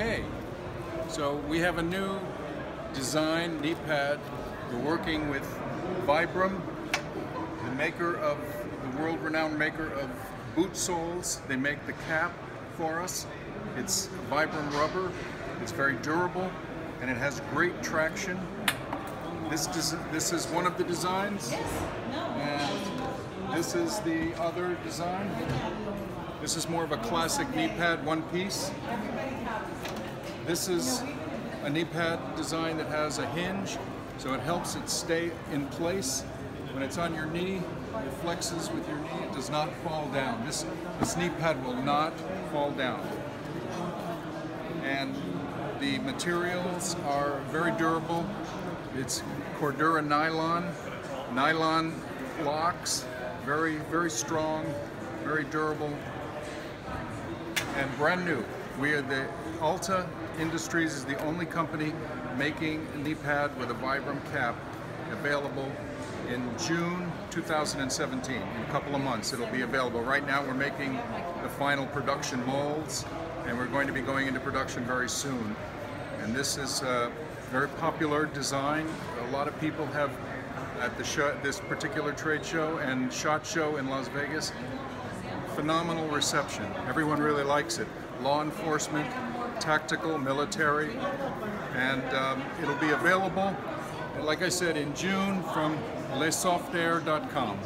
Okay, so we have a new design knee pad. We're working with Vibram, the maker of the world-renowned maker of boot soles. They make the cap for us. It's Vibram rubber. It's very durable and it has great traction. This this is one of the designs, and this is the other design. This is more of a classic knee pad, one piece. This is a knee pad design that has a hinge, so it helps it stay in place. When it's on your knee, it flexes with your knee, it does not fall down. This, this knee pad will not fall down. And the materials are very durable. It's Cordura nylon, nylon locks, very, very strong, very durable, and brand new. We are the Alta Industries is the only company making a knee pad with a Vibram cap available in June 2017. In a couple of months it'll be available. Right now we're making the final production molds and we're going to be going into production very soon. And this is a very popular design. A lot of people have at the show, this particular trade show and SHOT Show in Las Vegas phenomenal reception. Everyone really likes it. Law enforcement, tactical, military, and um, it'll be available, like I said, in June from lesoftair.com.